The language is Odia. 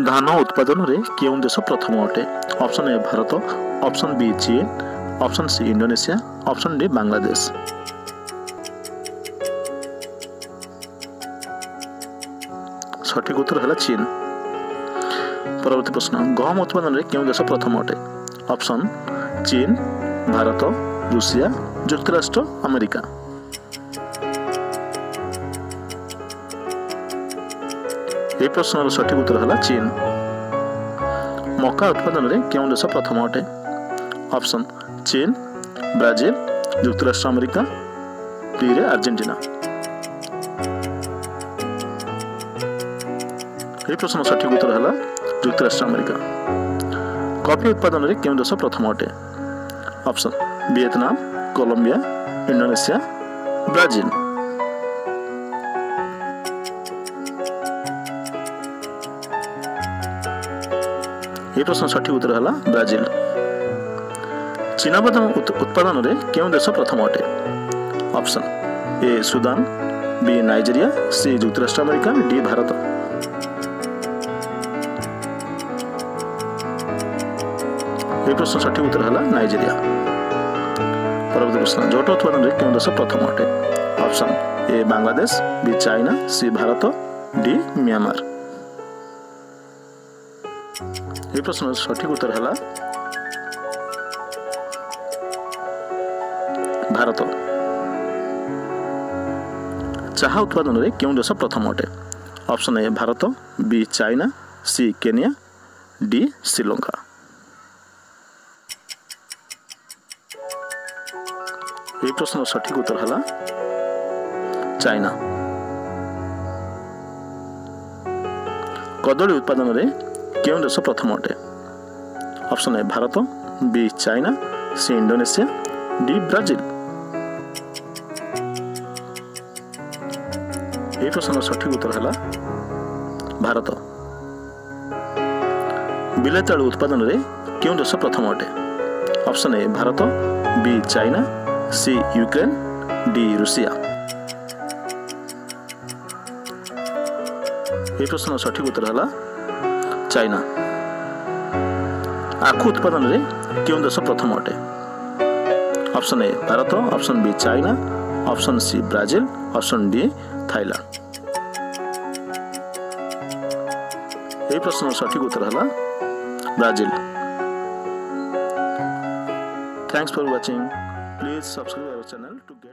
ଧାନ ଉତ୍ପାଦନରେ କେଉଁ ଦେଶ ପ୍ରଥମ ଅଟେ option A Bharat option B ଚୀନ option C Indonesia option D Bangladesh ସଠିକ ଉତ୍ତର ହେଲା ଚୀନ ପରବର୍ତ୍ତୀ ପ୍ରଶ୍ନ ଗହମ ଉତ୍ପାଦନରେ କେଉଁ ଦେଶ ପ୍ରଥମ ଅଟେ ଅପସନ୍ ଚୀନ ଭାରତ ରୁଷିଆ ଯୁକ୍ତରାଷ୍ଟ୍ର ଆମେରିକା এই প্রশ্নর সঠিক উত্তর হল চীন মকা উৎপাদনরে কেউ দেশ প্রথম অটে অপশন চীন ব্রাজিল যুক্তরাষ্ট্র আমেরিকা ডিরে আর্জেন্টিনা এই প্রশ্ন সঠিক উত্তর হল যুক্তরাষ্ট্র আমেরিকা কফি উৎপাদনরে কেউ দেশ প্রথম অটে option Vietnam Colombia Indonesia Brazil ଏହି ପ୍ରଶ୍ନ ସଠିକ ଉତ୍ତର ହେଲା ବ୍ରାଜିଲ ଚୀନାବାଦାମ ଉତ୍ପାଦନରେ କେଉଁ ଦେଶ ପ୍ରଥମ ଅଟେ option A Sudan B Nigeria C ଯୁକ୍ତରାଷ୍ଟ୍ର ଆମେରିକା ଡି ଭାରତ ଏହି ପ୍ରଶ୍ନ ସଠିକ ଉତ୍ତର ହେଲା ନାଇଜେରିଆ ପରବର୍ତ୍ତୀ ପ୍ରଶ୍ନ ଝୋଟ ଉତ୍ପାଦନରେ କେଉଁ ଦେଶ ପ୍ରଥମ ଅଟେ option A Bangladesh B China C Bharat D Myanmar ଏହି ପ୍ରଶ୍ନର ସଠିକ ଉତ୍ତର ହେଲା ଭାରତ। ଚାହା ଉତ୍ପାଦନରେ କେଉଁ ଦେଶ ପ୍ରଥମ ଅଟେ? Option A Bharat B China C Kenya D Sri Lanka. ଏହି ପ୍ରଶ୍ନର ସଠିକ ଉତ୍ତର ହେଲା ଚାଇନା। କଦଳୀ ଉତ୍ପାଦନରେ କେଉଁ ଦେଶ ପ୍ରଥମ ଅଟେ option A Bharat B China C Indonesia D Brazil ଏହି ପ୍ରଶ୍ନର ସଠିକ ଉତ୍ତର ହେଲା ଭାରତ ବିଲାତି ଆଳୁ ଉତ୍ପାଦନରେ କେଉଁ ଦେଶ ପ୍ରଥମ ଅଟେ option A Bharat B China C Ukraine D Russia ଏହି ପ୍ରଶ୍ନର ସଠିକ ଉତ୍ତର ହେଲା ଚାଇନା। ଆଖୁ ଉତ୍ପାଦନରେ କେଉଁ ଦେଶ ପ୍ରଥମ ଅଟେ? Option A Bharat option B China option C Brazil option D Thailand. ଏହି ପ୍ରଶ୍ନର ସଠିକ ଉତ୍ତର ହେଲା Brazil. Thanks for watching please subscribe our channel to get